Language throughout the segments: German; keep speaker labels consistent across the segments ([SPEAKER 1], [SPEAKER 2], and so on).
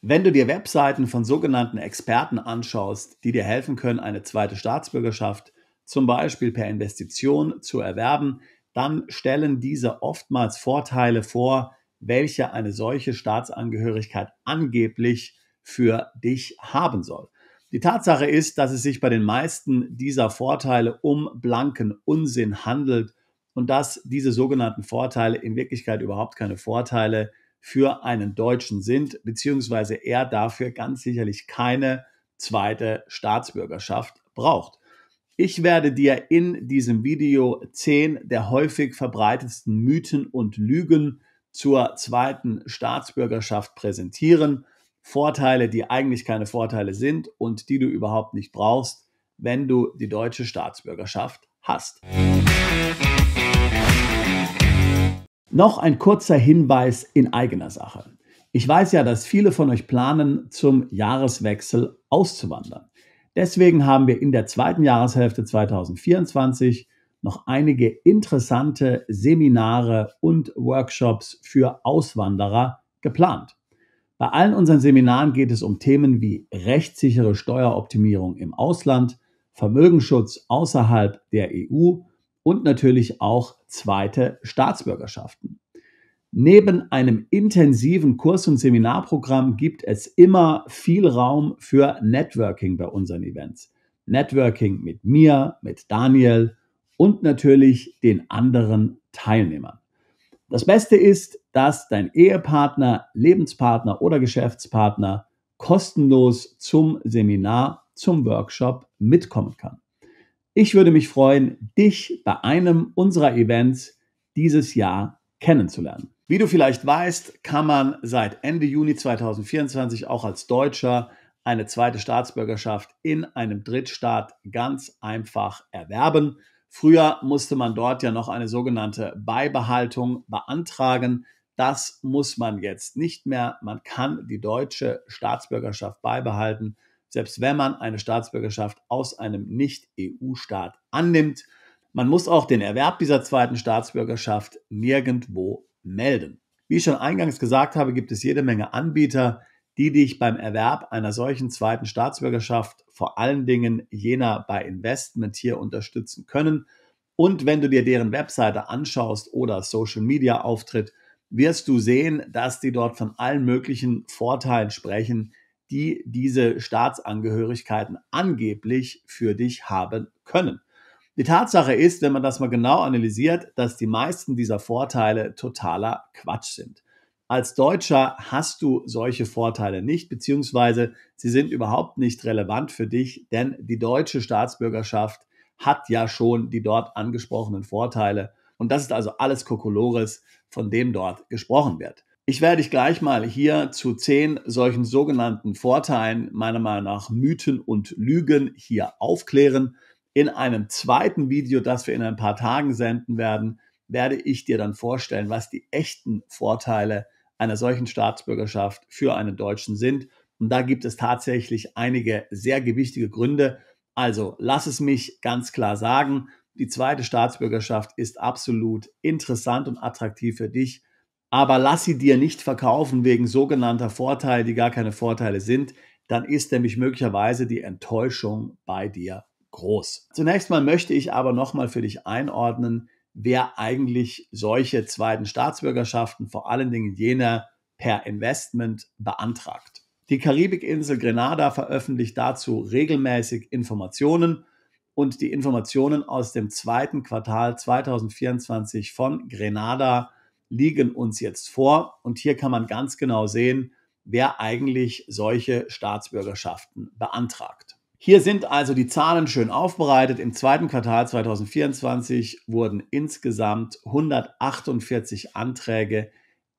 [SPEAKER 1] Wenn du dir Webseiten von sogenannten Experten anschaust, die dir helfen können, eine zweite Staatsbürgerschaft zum Beispiel per Investition zu erwerben, dann stellen diese oftmals Vorteile vor, welche eine solche Staatsangehörigkeit angeblich für dich haben soll. Die Tatsache ist, dass es sich bei den meisten dieser Vorteile um blanken Unsinn handelt und dass diese sogenannten Vorteile in Wirklichkeit überhaupt keine Vorteile für einen Deutschen sind, beziehungsweise er dafür ganz sicherlich keine zweite Staatsbürgerschaft braucht. Ich werde dir in diesem Video zehn der häufig verbreitetsten Mythen und Lügen zur zweiten Staatsbürgerschaft präsentieren. Vorteile, die eigentlich keine Vorteile sind und die du überhaupt nicht brauchst, wenn du die deutsche Staatsbürgerschaft hast. Noch ein kurzer Hinweis in eigener Sache. Ich weiß ja, dass viele von euch planen, zum Jahreswechsel auszuwandern. Deswegen haben wir in der zweiten Jahreshälfte 2024 noch einige interessante Seminare und Workshops für Auswanderer geplant. Bei allen unseren Seminaren geht es um Themen wie rechtssichere Steueroptimierung im Ausland, Vermögensschutz außerhalb der EU und natürlich auch zweite Staatsbürgerschaften. Neben einem intensiven Kurs- und Seminarprogramm gibt es immer viel Raum für Networking bei unseren Events. Networking mit mir, mit Daniel und natürlich den anderen Teilnehmern. Das Beste ist, dass dein Ehepartner, Lebenspartner oder Geschäftspartner kostenlos zum Seminar, zum Workshop mitkommen kann. Ich würde mich freuen, dich bei einem unserer Events dieses Jahr kennenzulernen. Wie du vielleicht weißt, kann man seit Ende Juni 2024 auch als Deutscher eine zweite Staatsbürgerschaft in einem Drittstaat ganz einfach erwerben. Früher musste man dort ja noch eine sogenannte Beibehaltung beantragen. Das muss man jetzt nicht mehr. Man kann die deutsche Staatsbürgerschaft beibehalten selbst wenn man eine Staatsbürgerschaft aus einem Nicht-EU-Staat annimmt. Man muss auch den Erwerb dieser zweiten Staatsbürgerschaft nirgendwo melden. Wie ich schon eingangs gesagt habe, gibt es jede Menge Anbieter, die dich beim Erwerb einer solchen zweiten Staatsbürgerschaft, vor allen Dingen jener bei Investment hier unterstützen können. Und wenn du dir deren Webseite anschaust oder Social Media Auftritt, wirst du sehen, dass die dort von allen möglichen Vorteilen sprechen, die diese Staatsangehörigkeiten angeblich für dich haben können. Die Tatsache ist, wenn man das mal genau analysiert, dass die meisten dieser Vorteile totaler Quatsch sind. Als Deutscher hast du solche Vorteile nicht, beziehungsweise sie sind überhaupt nicht relevant für dich, denn die deutsche Staatsbürgerschaft hat ja schon die dort angesprochenen Vorteile. Und das ist also alles Kokolores, von dem dort gesprochen wird. Ich werde dich gleich mal hier zu zehn solchen sogenannten Vorteilen, meiner Meinung nach Mythen und Lügen, hier aufklären. In einem zweiten Video, das wir in ein paar Tagen senden werden, werde ich dir dann vorstellen, was die echten Vorteile einer solchen Staatsbürgerschaft für einen Deutschen sind. Und da gibt es tatsächlich einige sehr gewichtige Gründe. Also lass es mich ganz klar sagen, die zweite Staatsbürgerschaft ist absolut interessant und attraktiv für dich aber lass sie dir nicht verkaufen wegen sogenannter Vorteile, die gar keine Vorteile sind, dann ist nämlich möglicherweise die Enttäuschung bei dir groß. Zunächst mal möchte ich aber nochmal für dich einordnen, wer eigentlich solche zweiten Staatsbürgerschaften, vor allen Dingen jener per Investment, beantragt. Die Karibikinsel Grenada veröffentlicht dazu regelmäßig Informationen und die Informationen aus dem zweiten Quartal 2024 von Grenada liegen uns jetzt vor. Und hier kann man ganz genau sehen, wer eigentlich solche Staatsbürgerschaften beantragt. Hier sind also die Zahlen schön aufbereitet. Im zweiten Quartal 2024 wurden insgesamt 148 Anträge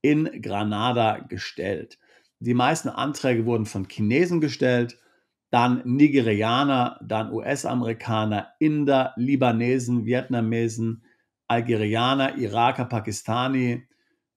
[SPEAKER 1] in Granada gestellt. Die meisten Anträge wurden von Chinesen gestellt, dann Nigerianer, dann US-Amerikaner, Inder, Libanesen, Vietnamesen, Algerianer, Iraker, Pakistani,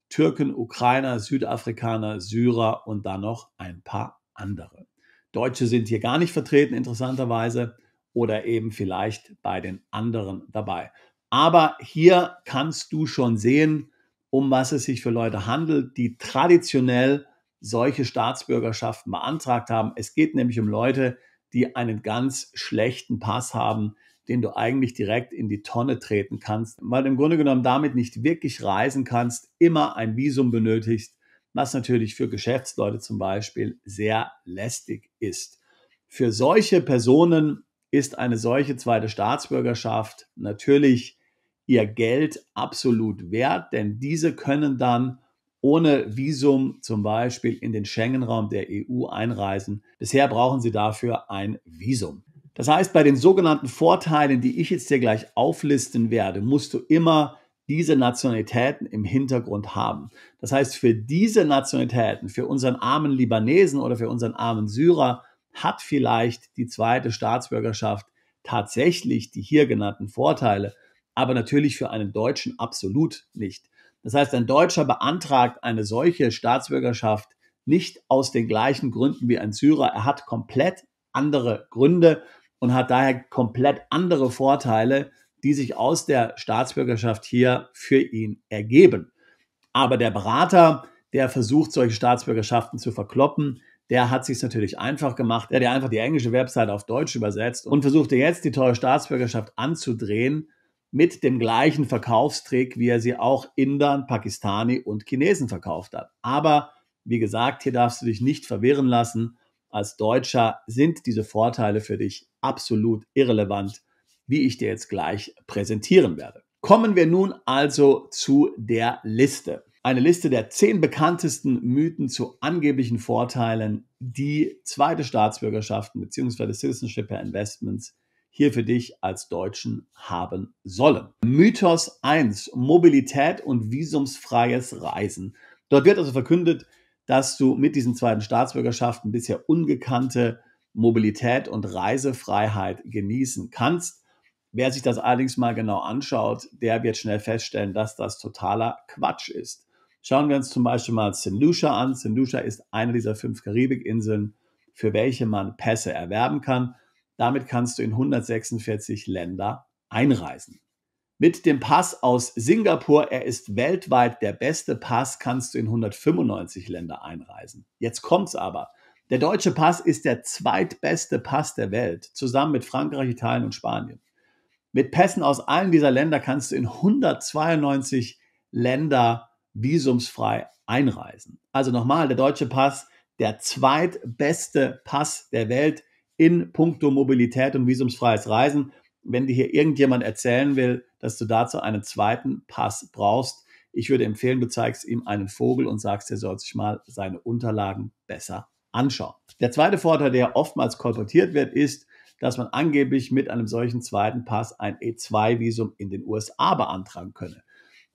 [SPEAKER 1] Türken, Ukrainer, Südafrikaner, Syrer und dann noch ein paar andere. Deutsche sind hier gar nicht vertreten, interessanterweise, oder eben vielleicht bei den anderen dabei. Aber hier kannst du schon sehen, um was es sich für Leute handelt, die traditionell solche Staatsbürgerschaften beantragt haben. Es geht nämlich um Leute, die einen ganz schlechten Pass haben, den du eigentlich direkt in die Tonne treten kannst, weil du im Grunde genommen damit nicht wirklich reisen kannst, immer ein Visum benötigst, was natürlich für Geschäftsleute zum Beispiel sehr lästig ist. Für solche Personen ist eine solche zweite Staatsbürgerschaft natürlich ihr Geld absolut wert, denn diese können dann ohne Visum zum Beispiel in den Schengen-Raum der EU einreisen. Bisher brauchen sie dafür ein Visum. Das heißt, bei den sogenannten Vorteilen, die ich jetzt hier gleich auflisten werde, musst du immer diese Nationalitäten im Hintergrund haben. Das heißt, für diese Nationalitäten, für unseren armen Libanesen oder für unseren armen Syrer, hat vielleicht die zweite Staatsbürgerschaft tatsächlich die hier genannten Vorteile, aber natürlich für einen Deutschen absolut nicht. Das heißt, ein Deutscher beantragt eine solche Staatsbürgerschaft nicht aus den gleichen Gründen wie ein Syrer. Er hat komplett andere Gründe und hat daher komplett andere Vorteile, die sich aus der Staatsbürgerschaft hier für ihn ergeben. Aber der Berater, der versucht, solche Staatsbürgerschaften zu verkloppen, der hat sich natürlich einfach gemacht. Der hat einfach die englische Website auf Deutsch übersetzt und versuchte jetzt die teure Staatsbürgerschaft anzudrehen mit dem gleichen Verkaufstrick, wie er sie auch Indern, Pakistani und Chinesen verkauft hat. Aber wie gesagt, hier darfst du dich nicht verwirren lassen. Als Deutscher sind diese Vorteile für dich absolut irrelevant, wie ich dir jetzt gleich präsentieren werde. Kommen wir nun also zu der Liste. Eine Liste der zehn bekanntesten Mythen zu angeblichen Vorteilen, die zweite Staatsbürgerschaften bzw. Citizenship Investments hier für dich als Deutschen haben sollen. Mythos 1, Mobilität und visumsfreies Reisen. Dort wird also verkündet, dass du mit diesen zweiten Staatsbürgerschaften bisher ungekannte Mobilität und Reisefreiheit genießen kannst. Wer sich das allerdings mal genau anschaut, der wird schnell feststellen, dass das totaler Quatsch ist. Schauen wir uns zum Beispiel mal St. Lucia an. St. Lucia ist eine dieser fünf Karibikinseln, für welche man Pässe erwerben kann. Damit kannst du in 146 Länder einreisen. Mit dem Pass aus Singapur, er ist weltweit der beste Pass, kannst du in 195 Länder einreisen. Jetzt kommt's aber. Der deutsche Pass ist der zweitbeste Pass der Welt, zusammen mit Frankreich, Italien und Spanien. Mit Pässen aus allen dieser Länder kannst du in 192 Länder visumsfrei einreisen. Also nochmal, der deutsche Pass, der zweitbeste Pass der Welt, in puncto Mobilität und visumsfreies Reisen. Wenn dir hier irgendjemand erzählen will, dass du dazu einen zweiten Pass brauchst, ich würde empfehlen, du zeigst ihm einen Vogel und sagst, er soll sich mal seine Unterlagen besser anschauen. Der zweite Vorteil, der oftmals kolportiert wird, ist, dass man angeblich mit einem solchen zweiten Pass ein E2-Visum in den USA beantragen könne.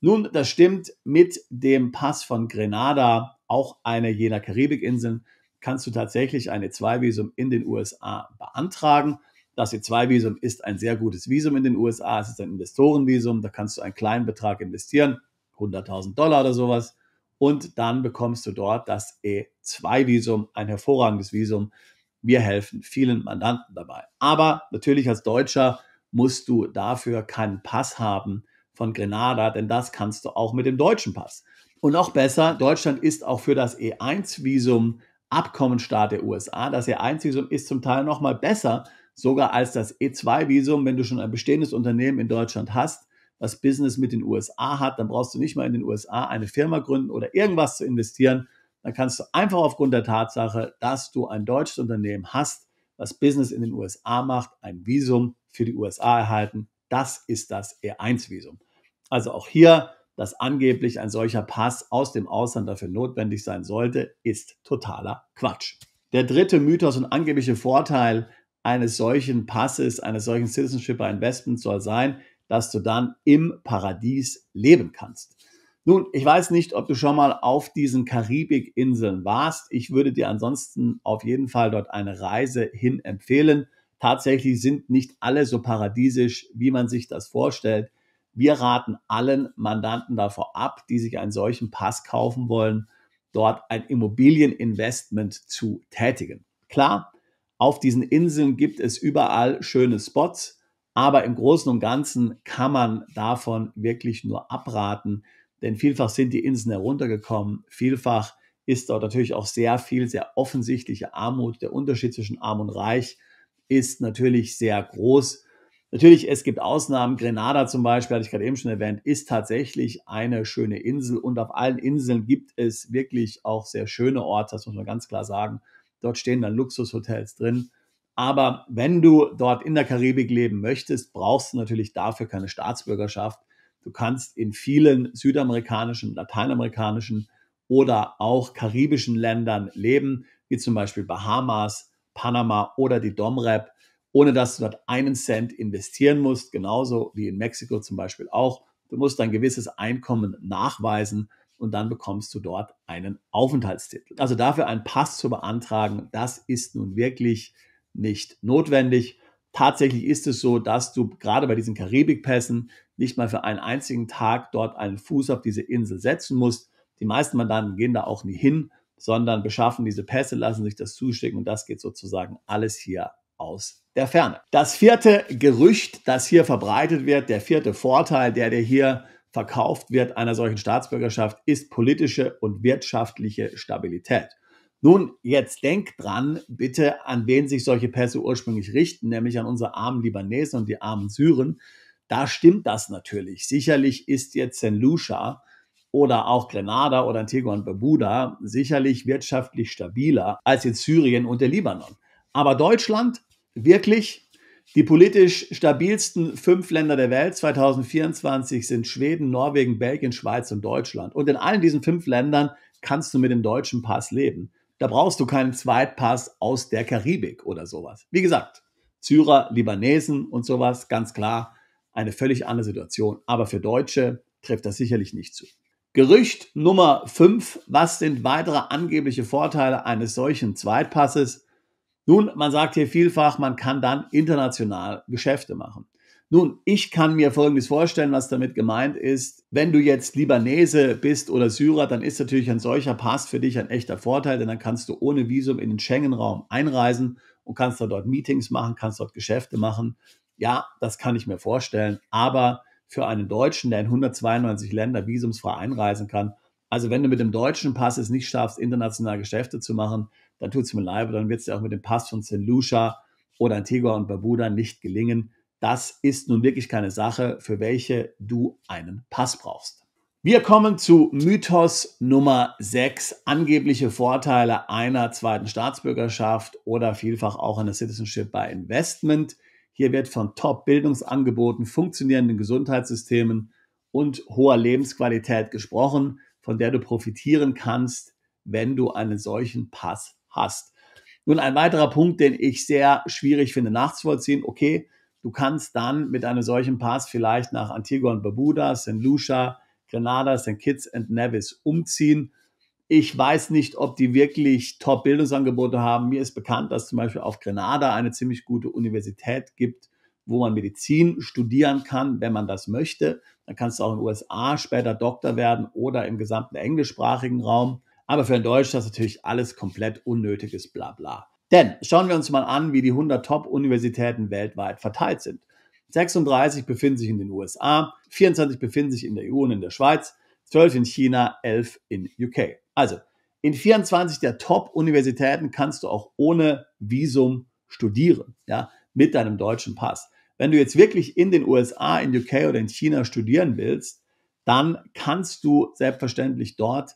[SPEAKER 1] Nun, das stimmt mit dem Pass von Grenada, auch eine jener Karibikinseln, kannst du tatsächlich ein E2-Visum in den USA beantragen. Das E2-Visum ist ein sehr gutes Visum in den USA. Es ist ein Investorenvisum. Da kannst du einen kleinen Betrag investieren, 100.000 Dollar oder sowas. Und dann bekommst du dort das E2-Visum, ein hervorragendes Visum. Wir helfen vielen Mandanten dabei. Aber natürlich als Deutscher musst du dafür keinen Pass haben von Grenada, denn das kannst du auch mit dem deutschen Pass. Und noch besser, Deutschland ist auch für das E1-Visum Abkommenstaat der USA. Das E1-Visum ist zum Teil noch mal besser, sogar als das E2-Visum, wenn du schon ein bestehendes Unternehmen in Deutschland hast, was Business mit den USA hat, dann brauchst du nicht mal in den USA eine Firma gründen oder irgendwas zu investieren. Dann kannst du einfach aufgrund der Tatsache, dass du ein deutsches Unternehmen hast, was Business in den USA macht, ein Visum für die USA erhalten. Das ist das E1-Visum. Also auch hier dass angeblich ein solcher Pass aus dem Ausland dafür notwendig sein sollte, ist totaler Quatsch. Der dritte Mythos und angebliche Vorteil eines solchen Passes, eines solchen Citizenship Investments soll sein, dass du dann im Paradies leben kannst. Nun, ich weiß nicht, ob du schon mal auf diesen Karibikinseln warst. Ich würde dir ansonsten auf jeden Fall dort eine Reise hin empfehlen. Tatsächlich sind nicht alle so paradiesisch, wie man sich das vorstellt. Wir raten allen Mandanten davor ab, die sich einen solchen Pass kaufen wollen, dort ein Immobilieninvestment zu tätigen. Klar, auf diesen Inseln gibt es überall schöne Spots, aber im Großen und Ganzen kann man davon wirklich nur abraten, denn vielfach sind die Inseln heruntergekommen, vielfach ist dort natürlich auch sehr viel, sehr offensichtliche Armut. Der Unterschied zwischen arm und reich ist natürlich sehr groß. Natürlich, es gibt Ausnahmen. Grenada zum Beispiel, hatte ich gerade eben schon erwähnt, ist tatsächlich eine schöne Insel. Und auf allen Inseln gibt es wirklich auch sehr schöne Orte, das muss man ganz klar sagen. Dort stehen dann Luxushotels drin. Aber wenn du dort in der Karibik leben möchtest, brauchst du natürlich dafür keine Staatsbürgerschaft. Du kannst in vielen südamerikanischen, lateinamerikanischen oder auch karibischen Ländern leben, wie zum Beispiel Bahamas, Panama oder die Domrep, ohne dass du dort einen Cent investieren musst, genauso wie in Mexiko zum Beispiel auch. Du musst ein gewisses Einkommen nachweisen und dann bekommst du dort einen Aufenthaltstitel. Also dafür einen Pass zu beantragen, das ist nun wirklich nicht notwendig. Tatsächlich ist es so, dass du gerade bei diesen Karibikpässen nicht mal für einen einzigen Tag dort einen Fuß auf diese Insel setzen musst. Die meisten Mandanten gehen da auch nie hin, sondern beschaffen diese Pässe, lassen sich das zuschicken und das geht sozusagen alles hier aus der Ferne. Das vierte Gerücht, das hier verbreitet wird, der vierte Vorteil, der dir hier verkauft wird einer solchen Staatsbürgerschaft, ist politische und wirtschaftliche Stabilität. Nun, jetzt denk dran, bitte, an wen sich solche Pässe ursprünglich richten, nämlich an unsere armen Libanesen und die armen Syren. Da stimmt das natürlich. Sicherlich ist jetzt St. Lucia oder auch Grenada oder Antigua und Barbuda sicherlich wirtschaftlich stabiler als jetzt Syrien und der Libanon. Aber Deutschland wirklich die politisch stabilsten fünf Länder der Welt 2024 sind Schweden, Norwegen, Belgien, Schweiz und Deutschland. Und in allen diesen fünf Ländern kannst du mit dem deutschen Pass leben. Da brauchst du keinen Zweitpass aus der Karibik oder sowas. Wie gesagt, Syrer, Libanesen und sowas, ganz klar, eine völlig andere Situation. Aber für Deutsche trifft das sicherlich nicht zu. Gerücht Nummer 5. Was sind weitere angebliche Vorteile eines solchen Zweitpasses? Nun, man sagt hier vielfach, man kann dann international Geschäfte machen. Nun, ich kann mir Folgendes vorstellen, was damit gemeint ist. Wenn du jetzt Libanese bist oder Syrer, dann ist natürlich ein solcher Pass für dich ein echter Vorteil, denn dann kannst du ohne Visum in den Schengen-Raum einreisen und kannst dort Meetings machen, kannst dort Geschäfte machen. Ja, das kann ich mir vorstellen. Aber für einen Deutschen, der in 192 Länder visumsfrei einreisen kann, also wenn du mit dem deutschen Pass es nicht schaffst, international Geschäfte zu machen, dann tut es mir leid, dann wird es dir auch mit dem Pass von St. Lucia oder Antigua und Barbuda nicht gelingen. Das ist nun wirklich keine Sache, für welche du einen Pass brauchst. Wir kommen zu Mythos Nummer 6, angebliche Vorteile einer zweiten Staatsbürgerschaft oder vielfach auch einer Citizenship by Investment. Hier wird von Top-Bildungsangeboten, funktionierenden Gesundheitssystemen und hoher Lebensqualität gesprochen, von der du profitieren kannst, wenn du einen solchen Pass hast. Nun ein weiterer Punkt, den ich sehr schwierig finde nachzuvollziehen. Okay, du kannst dann mit einem solchen Pass vielleicht nach Antigua und Barbuda, St. Lucia, Grenada, St. Kitts and Nevis umziehen. Ich weiß nicht, ob die wirklich Top-Bildungsangebote haben. Mir ist bekannt, dass zum Beispiel auf Grenada eine ziemlich gute Universität gibt, wo man Medizin studieren kann, wenn man das möchte. Dann kannst du auch in den USA später Doktor werden oder im gesamten englischsprachigen Raum. Aber für ein Deutsch ist das natürlich alles komplett unnötiges Blabla. Denn schauen wir uns mal an, wie die 100 Top-Universitäten weltweit verteilt sind. 36 befinden sich in den USA, 24 befinden sich in der EU und in der Schweiz, 12 in China, 11 in UK. Also in 24 der Top-Universitäten kannst du auch ohne Visum studieren, ja, mit deinem deutschen Pass. Wenn du jetzt wirklich in den USA, in UK oder in China studieren willst, dann kannst du selbstverständlich dort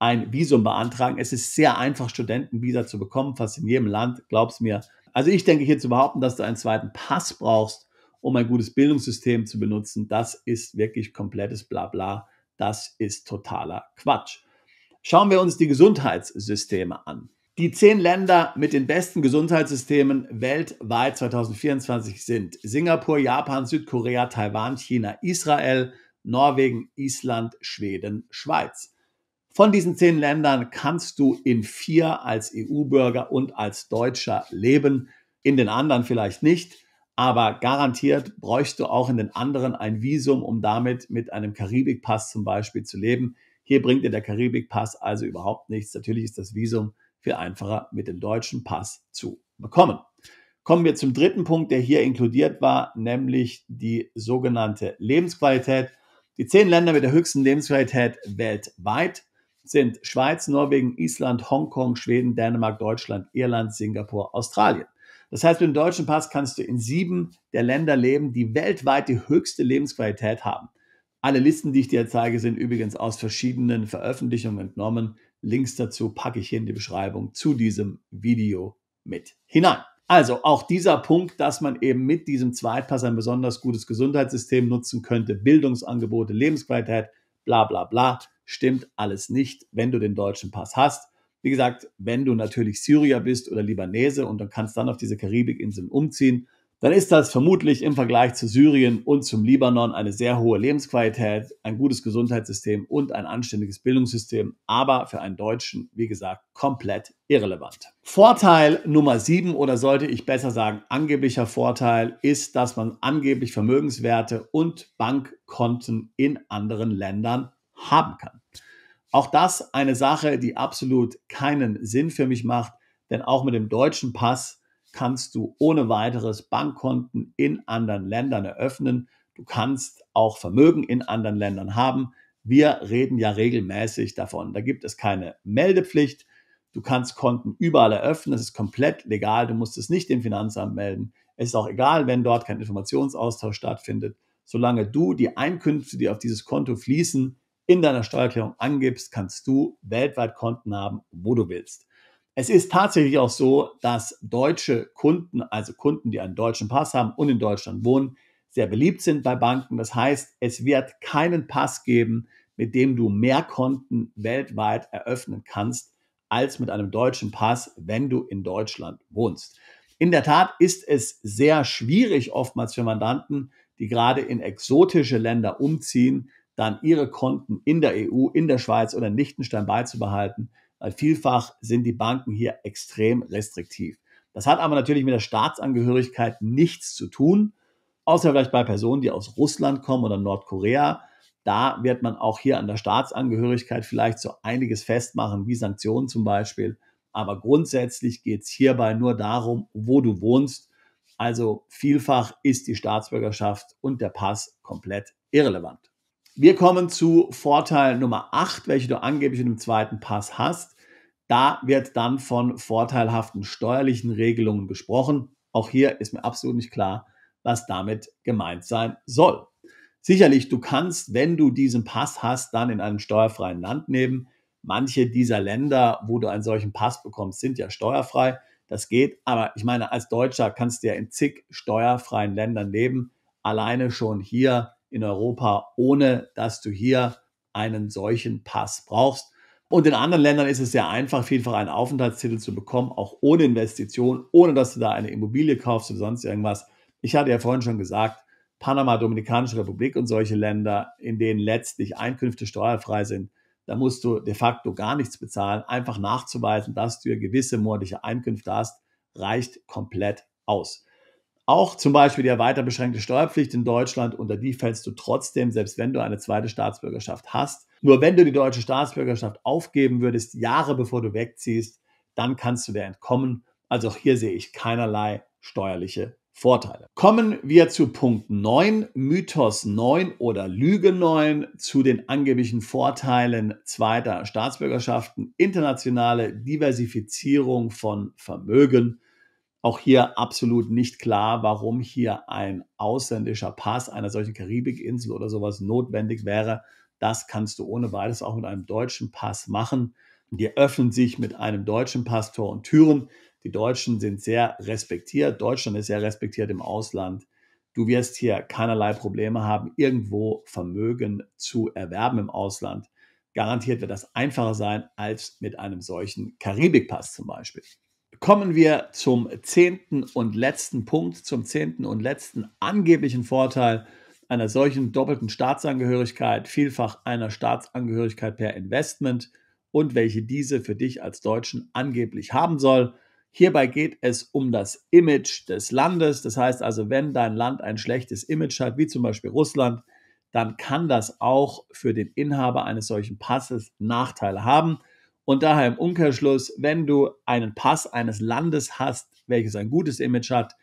[SPEAKER 1] ein Visum beantragen. Es ist sehr einfach, Studentenvisa zu bekommen, fast in jedem Land, glaub's mir. Also ich denke hier zu behaupten, dass du einen zweiten Pass brauchst, um ein gutes Bildungssystem zu benutzen, das ist wirklich komplettes Blabla. Das ist totaler Quatsch. Schauen wir uns die Gesundheitssysteme an. Die zehn Länder mit den besten Gesundheitssystemen weltweit 2024 sind Singapur, Japan, Südkorea, Taiwan, China, Israel, Norwegen, Island, Schweden, Schweiz. Von diesen zehn Ländern kannst du in vier als EU-Bürger und als Deutscher leben, in den anderen vielleicht nicht, aber garantiert bräuchst du auch in den anderen ein Visum, um damit mit einem Karibikpass zum Beispiel zu leben. Hier bringt dir der Karibikpass also überhaupt nichts. Natürlich ist das Visum viel einfacher mit dem deutschen Pass zu bekommen. Kommen wir zum dritten Punkt, der hier inkludiert war, nämlich die sogenannte Lebensqualität. Die zehn Länder mit der höchsten Lebensqualität weltweit sind Schweiz, Norwegen, Island, Hongkong, Schweden, Dänemark, Deutschland, Irland, Singapur, Australien. Das heißt, mit dem deutschen Pass kannst du in sieben der Länder leben, die weltweit die höchste Lebensqualität haben. Alle Listen, die ich dir zeige, sind übrigens aus verschiedenen Veröffentlichungen entnommen. Links dazu packe ich hier in die Beschreibung zu diesem Video mit hinein. Also auch dieser Punkt, dass man eben mit diesem Zweitpass ein besonders gutes Gesundheitssystem nutzen könnte, Bildungsangebote, Lebensqualität, bla bla bla, stimmt alles nicht, wenn du den deutschen Pass hast. Wie gesagt, wenn du natürlich Syrier bist oder Libanese und dann kannst dann auf diese Karibikinseln umziehen, dann ist das vermutlich im Vergleich zu Syrien und zum Libanon eine sehr hohe Lebensqualität, ein gutes Gesundheitssystem und ein anständiges Bildungssystem, aber für einen Deutschen, wie gesagt, komplett irrelevant. Vorteil Nummer sieben oder sollte ich besser sagen angeblicher Vorteil ist, dass man angeblich Vermögenswerte und Bankkonten in anderen Ländern haben kann. Auch das eine Sache, die absolut keinen Sinn für mich macht, denn auch mit dem deutschen Pass kannst du ohne weiteres Bankkonten in anderen Ländern eröffnen. Du kannst auch Vermögen in anderen Ländern haben. Wir reden ja regelmäßig davon. Da gibt es keine Meldepflicht. Du kannst Konten überall eröffnen. Es ist komplett legal. Du musst es nicht dem Finanzamt melden. Es ist auch egal, wenn dort kein Informationsaustausch stattfindet. Solange du die Einkünfte, die auf dieses Konto fließen, in deiner Steuererklärung angibst, kannst du weltweit Konten haben, wo du willst. Es ist tatsächlich auch so, dass deutsche Kunden, also Kunden, die einen deutschen Pass haben und in Deutschland wohnen, sehr beliebt sind bei Banken. Das heißt, es wird keinen Pass geben, mit dem du mehr Konten weltweit eröffnen kannst, als mit einem deutschen Pass, wenn du in Deutschland wohnst. In der Tat ist es sehr schwierig oftmals für Mandanten, die gerade in exotische Länder umziehen, dann ihre Konten in der EU, in der Schweiz oder in Liechtenstein beizubehalten, weil vielfach sind die Banken hier extrem restriktiv. Das hat aber natürlich mit der Staatsangehörigkeit nichts zu tun, außer vielleicht bei Personen, die aus Russland kommen oder Nordkorea. Da wird man auch hier an der Staatsangehörigkeit vielleicht so einiges festmachen, wie Sanktionen zum Beispiel. Aber grundsätzlich geht es hierbei nur darum, wo du wohnst. Also vielfach ist die Staatsbürgerschaft und der Pass komplett irrelevant. Wir kommen zu Vorteil Nummer 8, welche du angeblich in dem zweiten Pass hast. Da wird dann von vorteilhaften steuerlichen Regelungen gesprochen. Auch hier ist mir absolut nicht klar, was damit gemeint sein soll. Sicherlich, du kannst, wenn du diesen Pass hast, dann in einem steuerfreien Land leben. Manche dieser Länder, wo du einen solchen Pass bekommst, sind ja steuerfrei. Das geht, aber ich meine, als Deutscher kannst du ja in zig steuerfreien Ländern leben. Alleine schon hier in Europa, ohne dass du hier einen solchen Pass brauchst. Und in anderen Ländern ist es sehr einfach, vielfach einen Aufenthaltstitel zu bekommen, auch ohne Investition, ohne dass du da eine Immobilie kaufst oder sonst irgendwas. Ich hatte ja vorhin schon gesagt, Panama, Dominikanische Republik und solche Länder, in denen letztlich Einkünfte steuerfrei sind, da musst du de facto gar nichts bezahlen. Einfach nachzuweisen, dass du gewisse monatliche Einkünfte hast, reicht komplett aus. Auch zum Beispiel die erweitert beschränkte Steuerpflicht in Deutschland, unter die fällst du trotzdem, selbst wenn du eine zweite Staatsbürgerschaft hast. Nur wenn du die deutsche Staatsbürgerschaft aufgeben würdest, Jahre bevor du wegziehst, dann kannst du der entkommen. Also auch hier sehe ich keinerlei steuerliche Vorteile. Kommen wir zu Punkt 9, Mythos 9 oder Lüge 9 zu den angeblichen Vorteilen zweiter Staatsbürgerschaften, internationale Diversifizierung von Vermögen auch hier absolut nicht klar, warum hier ein ausländischer Pass einer solchen Karibikinsel oder sowas notwendig wäre. Das kannst du ohne beides auch mit einem deutschen Pass machen. Die öffnen sich mit einem deutschen Pass Tor und Türen. Die Deutschen sind sehr respektiert. Deutschland ist sehr respektiert im Ausland. Du wirst hier keinerlei Probleme haben, irgendwo Vermögen zu erwerben im Ausland. Garantiert wird das einfacher sein als mit einem solchen Karibikpass zum Beispiel. Kommen wir zum zehnten und letzten Punkt, zum zehnten und letzten angeblichen Vorteil einer solchen doppelten Staatsangehörigkeit, vielfach einer Staatsangehörigkeit per Investment und welche diese für dich als Deutschen angeblich haben soll. Hierbei geht es um das Image des Landes. Das heißt also, wenn dein Land ein schlechtes Image hat, wie zum Beispiel Russland, dann kann das auch für den Inhaber eines solchen Passes Nachteile haben. Und daher im Umkehrschluss, wenn du einen Pass eines Landes hast, welches ein gutes Image hat,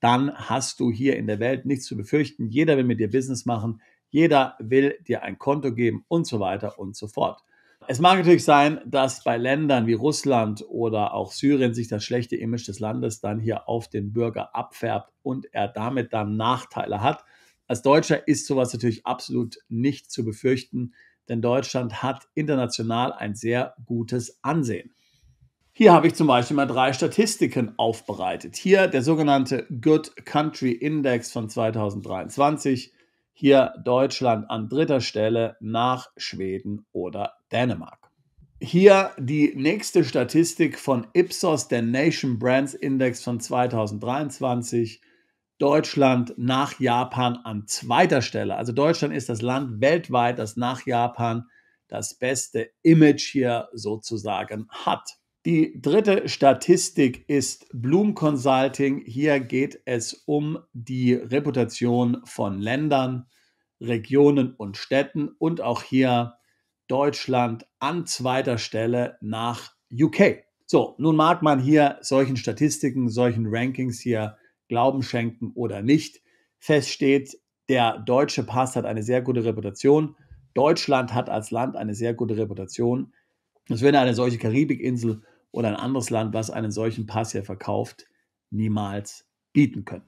[SPEAKER 1] dann hast du hier in der Welt nichts zu befürchten. Jeder will mit dir Business machen, jeder will dir ein Konto geben und so weiter und so fort. Es mag natürlich sein, dass bei Ländern wie Russland oder auch Syrien sich das schlechte Image des Landes dann hier auf den Bürger abfärbt und er damit dann Nachteile hat. Als Deutscher ist sowas natürlich absolut nicht zu befürchten, denn Deutschland hat international ein sehr gutes Ansehen. Hier habe ich zum Beispiel mal drei Statistiken aufbereitet. Hier der sogenannte Good Country Index von 2023. Hier Deutschland an dritter Stelle nach Schweden oder Dänemark. Hier die nächste Statistik von Ipsos, der Nation Brands Index von 2023. Deutschland nach Japan an zweiter Stelle. Also Deutschland ist das Land weltweit, das nach Japan das beste Image hier sozusagen hat. Die dritte Statistik ist Bloom Consulting. Hier geht es um die Reputation von Ländern, Regionen und Städten und auch hier Deutschland an zweiter Stelle nach UK. So, nun mag man hier solchen Statistiken, solchen Rankings hier Glauben schenken oder nicht. Fest steht, der deutsche Pass hat eine sehr gute Reputation. Deutschland hat als Land eine sehr gute Reputation. Es würde eine solche Karibikinsel oder ein anderes Land, was einen solchen Pass hier verkauft, niemals bieten können.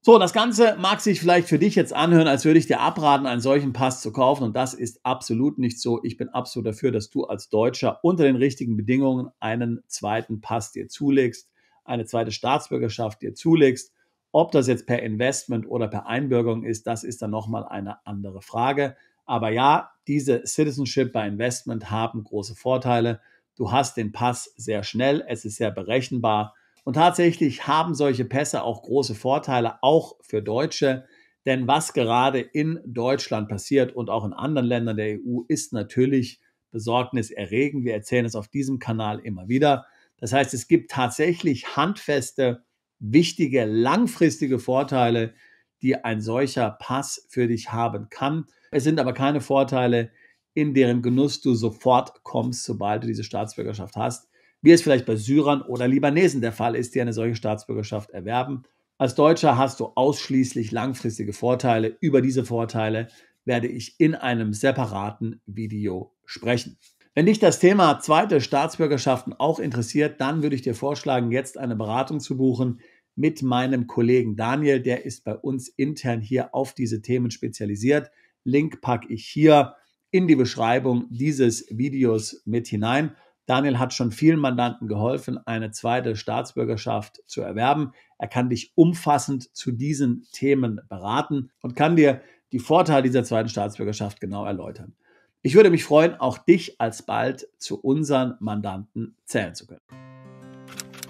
[SPEAKER 1] So, das Ganze mag sich vielleicht für dich jetzt anhören, als würde ich dir abraten, einen solchen Pass zu kaufen. Und das ist absolut nicht so. Ich bin absolut dafür, dass du als Deutscher unter den richtigen Bedingungen einen zweiten Pass dir zulegst, eine zweite Staatsbürgerschaft dir zulegst. Ob das jetzt per Investment oder per Einbürgerung ist, das ist dann nochmal eine andere Frage. Aber ja, diese Citizenship bei Investment haben große Vorteile. Du hast den Pass sehr schnell, es ist sehr berechenbar. Und tatsächlich haben solche Pässe auch große Vorteile, auch für Deutsche. Denn was gerade in Deutschland passiert und auch in anderen Ländern der EU, ist natürlich besorgniserregend. Wir erzählen es auf diesem Kanal immer wieder. Das heißt, es gibt tatsächlich handfeste, wichtige, langfristige Vorteile, die ein solcher Pass für dich haben kann. Es sind aber keine Vorteile, in deren Genuss du sofort kommst, sobald du diese Staatsbürgerschaft hast, wie es vielleicht bei Syrern oder Libanesen der Fall ist, die eine solche Staatsbürgerschaft erwerben. Als Deutscher hast du ausschließlich langfristige Vorteile. Über diese Vorteile werde ich in einem separaten Video sprechen. Wenn dich das Thema zweite Staatsbürgerschaften auch interessiert, dann würde ich dir vorschlagen, jetzt eine Beratung zu buchen mit meinem Kollegen Daniel. Der ist bei uns intern hier auf diese Themen spezialisiert. Link packe ich hier in die Beschreibung dieses Videos mit hinein. Daniel hat schon vielen Mandanten geholfen, eine zweite Staatsbürgerschaft zu erwerben. Er kann dich umfassend zu diesen Themen beraten und kann dir die Vorteile dieser zweiten Staatsbürgerschaft genau erläutern. Ich würde mich freuen, auch dich alsbald zu unseren Mandanten zählen zu können.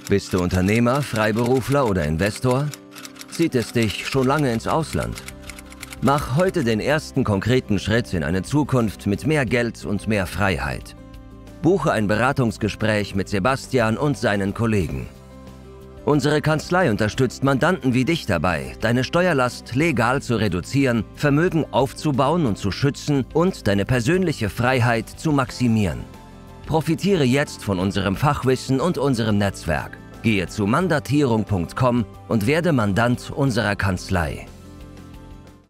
[SPEAKER 2] Bist du Unternehmer, Freiberufler oder Investor? Zieht es dich schon lange ins Ausland? Mach heute den ersten konkreten Schritt in eine Zukunft mit mehr Geld und mehr Freiheit. Buche ein Beratungsgespräch mit Sebastian und seinen Kollegen. Unsere Kanzlei unterstützt Mandanten wie dich dabei, deine Steuerlast legal zu reduzieren, Vermögen aufzubauen und zu schützen und deine persönliche Freiheit zu maximieren. Profitiere jetzt von unserem Fachwissen und unserem Netzwerk. Gehe zu mandatierung.com und werde Mandant unserer Kanzlei.